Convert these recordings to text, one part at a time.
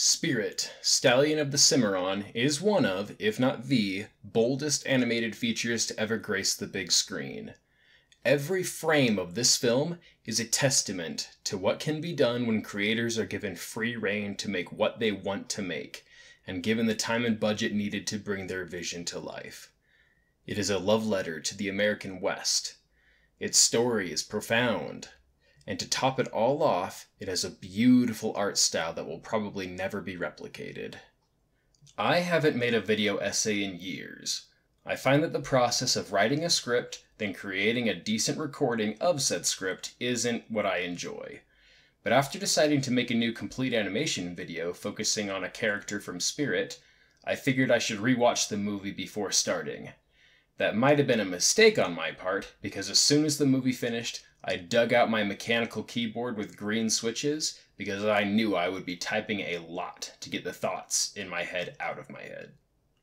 Spirit, Stallion of the Cimarron, is one of, if not the, boldest animated features to ever grace the big screen. Every frame of this film is a testament to what can be done when creators are given free rein to make what they want to make, and given the time and budget needed to bring their vision to life. It is a love letter to the American West. Its story is profound, and to top it all off, it has a beautiful art style that will probably never be replicated. I haven't made a video essay in years. I find that the process of writing a script, then creating a decent recording of said script isn't what I enjoy. But after deciding to make a new complete animation video focusing on a character from Spirit, I figured I should rewatch the movie before starting. That might have been a mistake on my part, because as soon as the movie finished, I dug out my mechanical keyboard with green switches because I knew I would be typing a lot to get the thoughts in my head out of my head.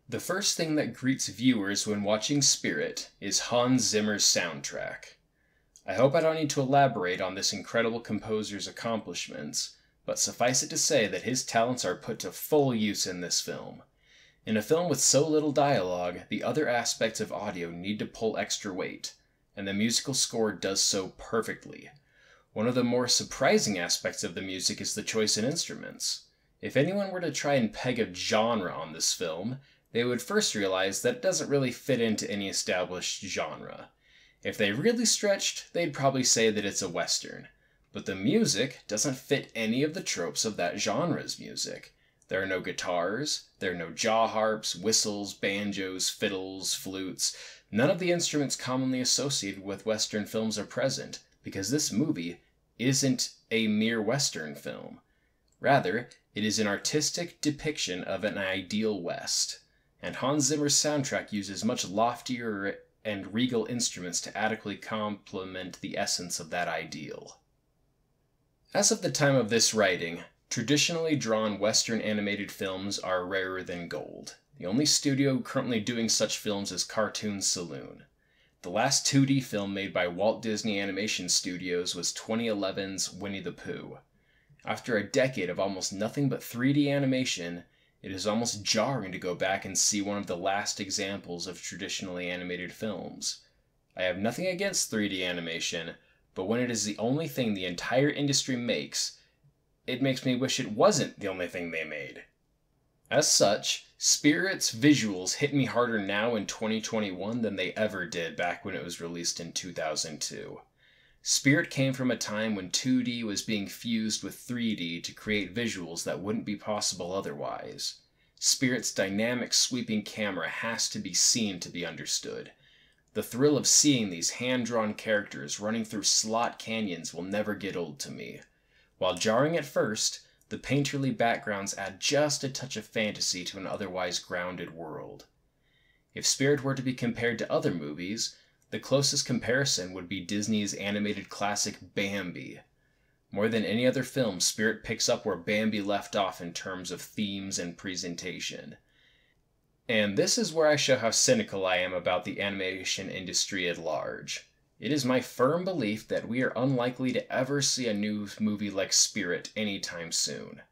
The first thing that greets viewers when watching Spirit is Hans Zimmer's soundtrack. I hope I don't need to elaborate on this incredible composer's accomplishments, but suffice it to say that his talents are put to full use in this film. In a film with so little dialogue, the other aspects of audio need to pull extra weight, and the musical score does so perfectly. One of the more surprising aspects of the music is the choice in instruments. If anyone were to try and peg a genre on this film, they would first realize that it doesn't really fit into any established genre. If they really stretched, they'd probably say that it's a western. But the music doesn't fit any of the tropes of that genre's music. There are no guitars, there are no jaw harps, whistles, banjos, fiddles, flutes. None of the instruments commonly associated with Western films are present, because this movie isn't a mere Western film. Rather, it is an artistic depiction of an ideal West. And Hans Zimmer's soundtrack uses much loftier and regal instruments to adequately complement the essence of that ideal. As of the time of this writing, traditionally drawn Western animated films are rarer than gold. The only studio currently doing such films is Cartoon Saloon. The last 2D film made by Walt Disney Animation Studios was 2011's Winnie the Pooh. After a decade of almost nothing but 3D animation, it is almost jarring to go back and see one of the last examples of traditionally animated films. I have nothing against 3D animation, but when it is the only thing the entire industry makes, it makes me wish it wasn't the only thing they made. As such, Spirit's visuals hit me harder now in 2021 than they ever did back when it was released in 2002. Spirit came from a time when 2D was being fused with 3D to create visuals that wouldn't be possible otherwise. Spirit's dynamic sweeping camera has to be seen to be understood. The thrill of seeing these hand drawn characters running through slot canyons will never get old to me. While jarring at first, the painterly backgrounds add just a touch of fantasy to an otherwise grounded world. If Spirit were to be compared to other movies, the closest comparison would be Disney's animated classic Bambi. More than any other film, Spirit picks up where Bambi left off in terms of themes and presentation. And this is where I show how cynical I am about the animation industry at large. It is my firm belief that we are unlikely to ever see a new movie like Spirit anytime soon.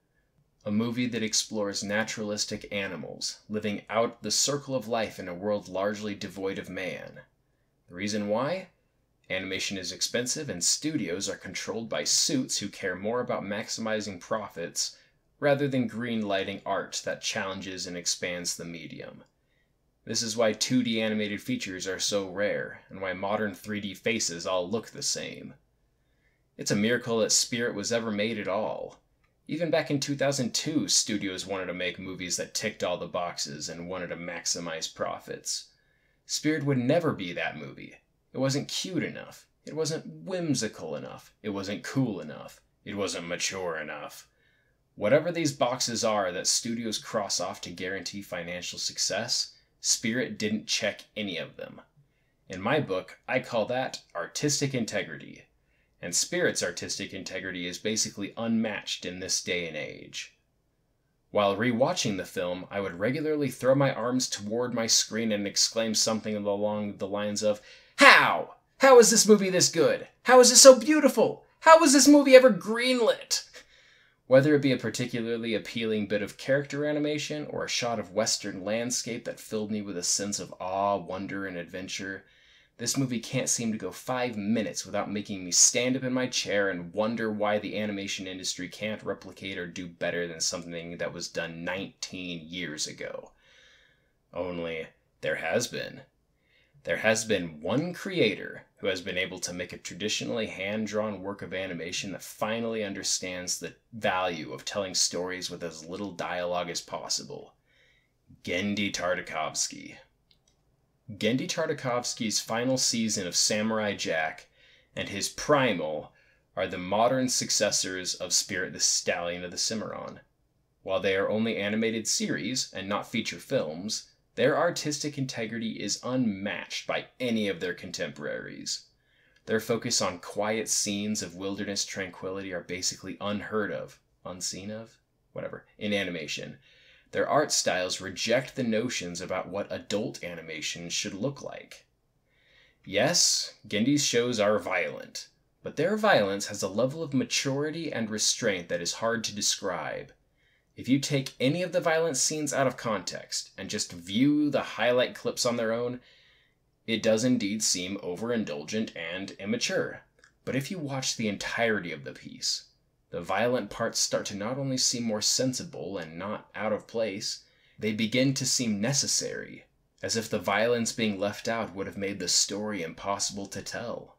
A movie that explores naturalistic animals, living out the circle of life in a world largely devoid of man. The reason why? Animation is expensive and studios are controlled by suits who care more about maximizing profits rather than green lighting art that challenges and expands the medium. This is why 2D animated features are so rare, and why modern 3D faces all look the same. It's a miracle that Spirit was ever made at all. Even back in 2002, studios wanted to make movies that ticked all the boxes and wanted to maximize profits. Spirit would never be that movie. It wasn't cute enough. It wasn't whimsical enough. It wasn't cool enough. It wasn't mature enough. Whatever these boxes are that studios cross off to guarantee financial success, Spirit didn't check any of them. In my book, I call that artistic integrity. And Spirit's artistic integrity is basically unmatched in this day and age. While rewatching the film, I would regularly throw my arms toward my screen and exclaim something along the lines of, How? How is this movie this good? How is it so beautiful? How was this movie ever greenlit? Whether it be a particularly appealing bit of character animation or a shot of Western landscape that filled me with a sense of awe, wonder, and adventure, this movie can't seem to go five minutes without making me stand up in my chair and wonder why the animation industry can't replicate or do better than something that was done 19 years ago. Only, there has been. There has been one creator who has been able to make a traditionally hand drawn work of animation that finally understands the value of telling stories with as little dialogue as possible Genndy Tartakovsky. Genndy Tartakovsky's final season of Samurai Jack and his Primal are the modern successors of Spirit the Stallion of the Cimarron. While they are only animated series and not feature films, their artistic integrity is unmatched by any of their contemporaries. Their focus on quiet scenes of wilderness tranquility are basically unheard of, unseen of, whatever, in animation. Their art styles reject the notions about what adult animation should look like. Yes, Genndy's shows are violent, but their violence has a level of maturity and restraint that is hard to describe. If you take any of the violent scenes out of context and just view the highlight clips on their own, it does indeed seem overindulgent and immature. But if you watch the entirety of the piece, the violent parts start to not only seem more sensible and not out of place, they begin to seem necessary, as if the violence being left out would have made the story impossible to tell.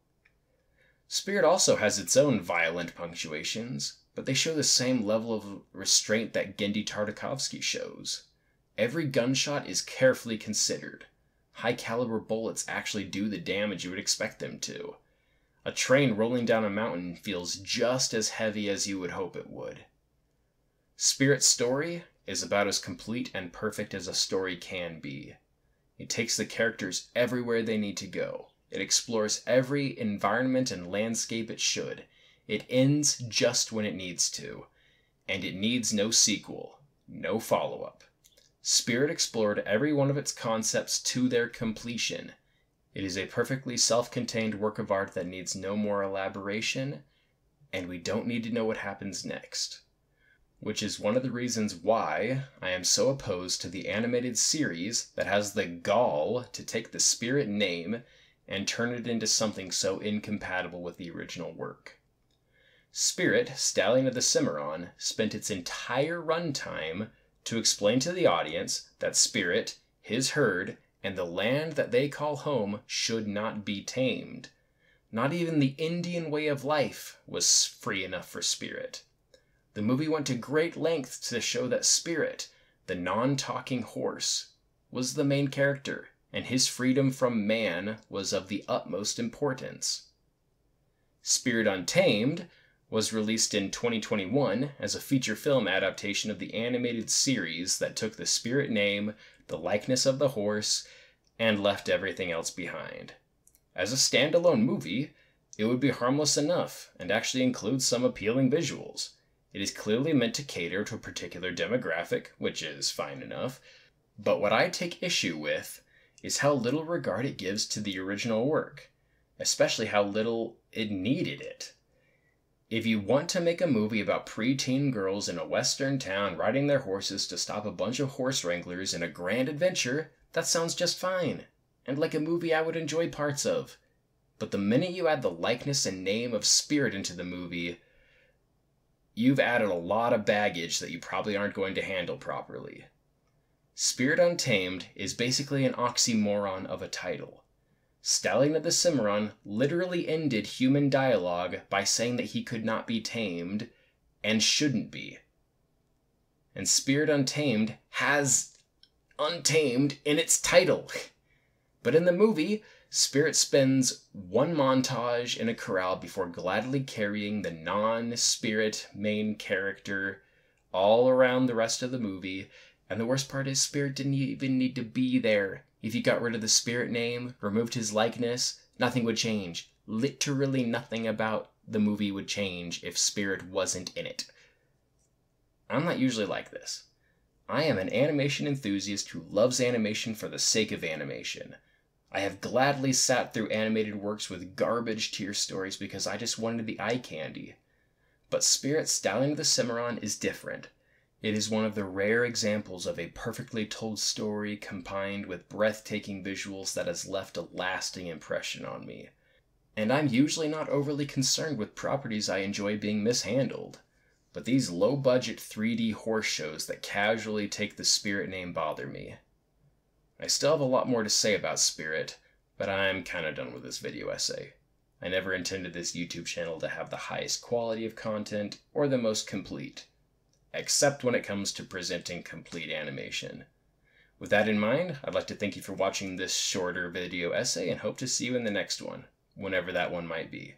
Spirit also has its own violent punctuations, but they show the same level of restraint that Genndy Tartakovsky shows. Every gunshot is carefully considered. High caliber bullets actually do the damage you would expect them to. A train rolling down a mountain feels just as heavy as you would hope it would. Spirit's story is about as complete and perfect as a story can be. It takes the characters everywhere they need to go. It explores every environment and landscape it should, it ends just when it needs to, and it needs no sequel, no follow up. Spirit explored every one of its concepts to their completion. It is a perfectly self contained work of art that needs no more elaboration, and we don't need to know what happens next. Which is one of the reasons why I am so opposed to the animated series that has the gall to take the Spirit name and turn it into something so incompatible with the original work. Spirit, Stallion of the Cimarron, spent its entire runtime to explain to the audience that Spirit, his herd, and the land that they call home should not be tamed. Not even the Indian way of life was free enough for Spirit. The movie went to great lengths to show that Spirit, the non talking horse, was the main character, and his freedom from man was of the utmost importance. Spirit Untamed was released in 2021 as a feature film adaptation of the animated series that took the spirit name, the likeness of the horse, and left everything else behind. As a standalone movie, it would be harmless enough and actually includes some appealing visuals. It is clearly meant to cater to a particular demographic, which is fine enough, but what I take issue with is how little regard it gives to the original work, especially how little it needed it. If you want to make a movie about preteen girls in a western town riding their horses to stop a bunch of horse wranglers in a grand adventure, that sounds just fine, and like a movie I would enjoy parts of. But the minute you add the likeness and name of Spirit into the movie, you've added a lot of baggage that you probably aren't going to handle properly. Spirit Untamed is basically an oxymoron of a title. Stallion of the Cimarron literally ended human dialogue by saying that he could not be tamed and shouldn't be. And Spirit Untamed has Untamed in its title. But in the movie, Spirit spends one montage in a corral before gladly carrying the non spirit main character all around the rest of the movie. And the worst part is, Spirit didn't even need to be there. If you got rid of the spirit name, removed his likeness, nothing would change. Literally nothing about the movie would change if Spirit wasn't in it. I'm not usually like this. I am an animation enthusiast who loves animation for the sake of animation. I have gladly sat through animated works with garbage tier stories because I just wanted the eye candy. But Spirit Stallion of the Cimarron is different. It is one of the rare examples of a perfectly told story combined with breathtaking visuals that has left a lasting impression on me. And I'm usually not overly concerned with properties I enjoy being mishandled. But these low budget 3D horse shows that casually take the Spirit name bother me. I still have a lot more to say about Spirit, but I'm kinda done with this video essay. I never intended this YouTube channel to have the highest quality of content or the most complete except when it comes to presenting complete animation. With that in mind, I'd like to thank you for watching this shorter video essay and hope to see you in the next one, whenever that one might be.